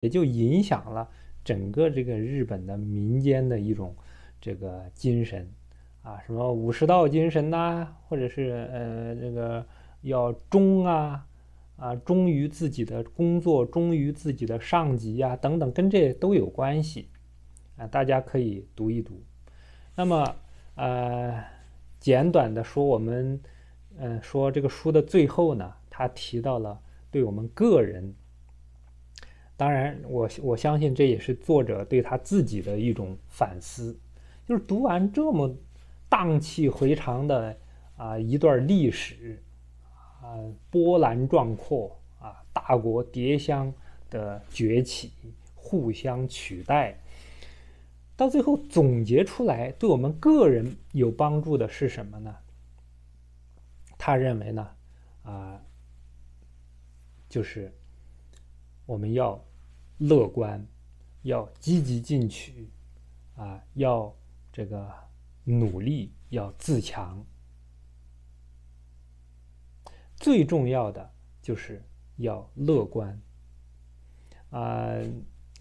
也就影响了整个这个日本的民间的一种这个精神啊，什么武士道精神呐，或者是呃这个要忠啊啊忠于自己的工作，忠于自己的上级啊等等，跟这都有关系啊，大家可以读一读。那么呃，简短的说，我们嗯说这个书的最后呢，他提到了对我们个人。当然，我我相信这也是作者对他自己的一种反思，就是读完这么荡气回肠的啊一段历史，啊波澜壮阔啊大国迭相的崛起，互相取代，到最后总结出来对我们个人有帮助的是什么呢？他认为呢，啊，就是我们要。乐观，要积极进取，啊，要这个努力，要自强。最重要的就是要乐观，啊，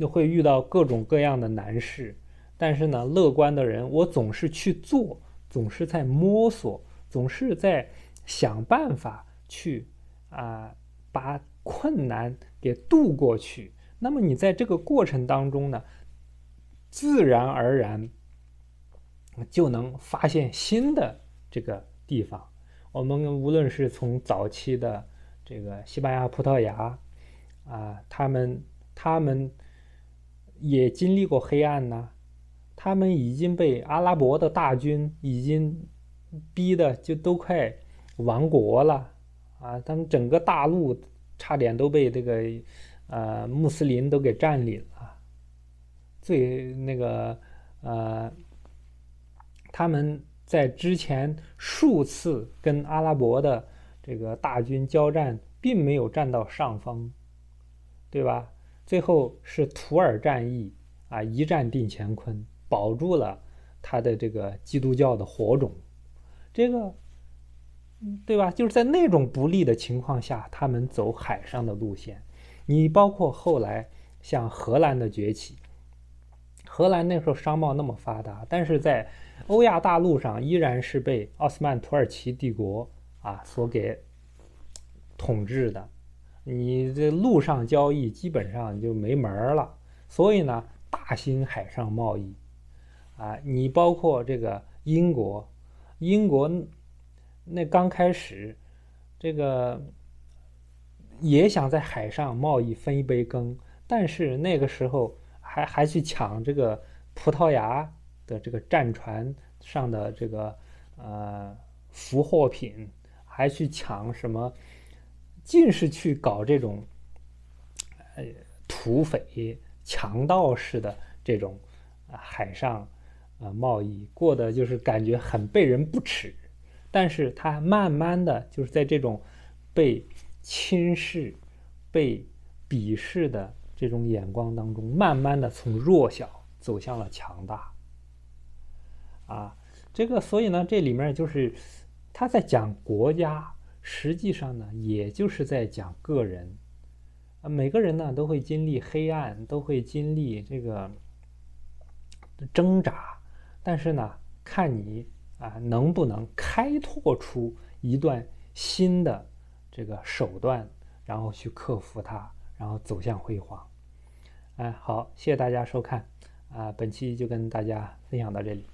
会遇到各种各样的难事，但是呢，乐观的人，我总是去做，总是在摸索，总是在想办法去啊，把困难给渡过去。那么你在这个过程当中呢，自然而然就能发现新的这个地方。我们无论是从早期的这个西班牙、葡萄牙啊，他们他们也经历过黑暗呐，他们已经被阿拉伯的大军已经逼的就都快亡国了啊，他们整个大陆差点都被这个。呃，穆斯林都给占领了，最那个呃，他们在之前数次跟阿拉伯的这个大军交战，并没有占到上风，对吧？最后是图尔战役啊，一战定乾坤，保住了他的这个基督教的火种，这个，对吧？就是在那种不利的情况下，他们走海上的路线。你包括后来像荷兰的崛起，荷兰那时候商贸那么发达，但是在欧亚大陆上依然是被奥斯曼土耳其帝国啊所给统治的，你这陆上交易基本上就没门儿了。所以呢，大兴海上贸易啊，你包括这个英国，英国那刚开始这个。也想在海上贸易分一杯羹，但是那个时候还还去抢这个葡萄牙的这个战船上的这个呃俘获品，还去抢什么，尽是去搞这种呃土匪强盗式的这种海上啊贸易，过得就是感觉很被人不齿，但是他慢慢的就是在这种被。轻视、被鄙视的这种眼光当中，慢慢的从弱小走向了强大。啊，这个，所以呢，这里面就是他在讲国家，实际上呢，也就是在讲个人。啊，每个人呢都会经历黑暗，都会经历这个挣扎，但是呢，看你啊能不能开拓出一段新的。这个手段，然后去克服它，然后走向辉煌。哎，好，谢谢大家收看，啊，本期就跟大家分享到这里。